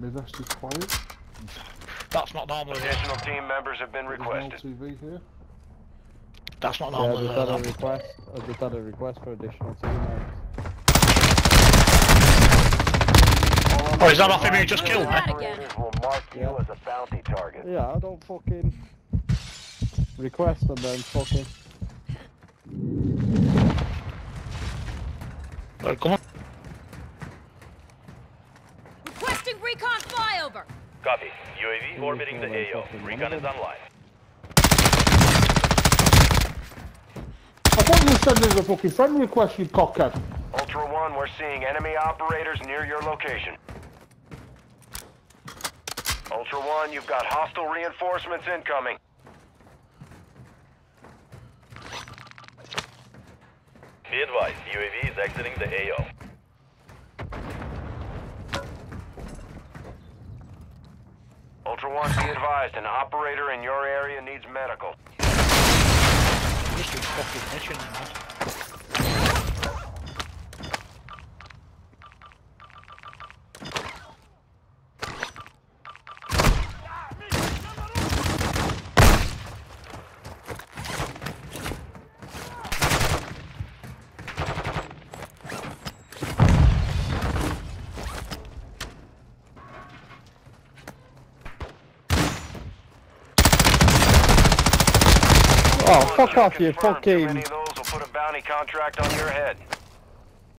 Midwest is quiet. That's not normal here. Additional team members have been requested. TV here. That's not Yeah, I normal just uh, had a request. Uh, I just had a request for additional team members. Oh, is that off him who just killed me? Again. Operators will mark you Yeah. as a bounty target. Yeah, I don't fucking request and then fucking. Oh, come on. Recon flyover. Copy. UAV orbiting the AO. Recon is online. I thought you said there's a fucking friend request, you cockhead. Ultra One, we're seeing enemy operators near your location. Ultra One, you've got hostile reinforcements incoming. Be advised, UAV is exiting the AO. Ultra One, be advised, an operator in your area needs medical. This is fucking mission, man. Oh, fuck off, you fucking. of those will put a bounty contract on your head.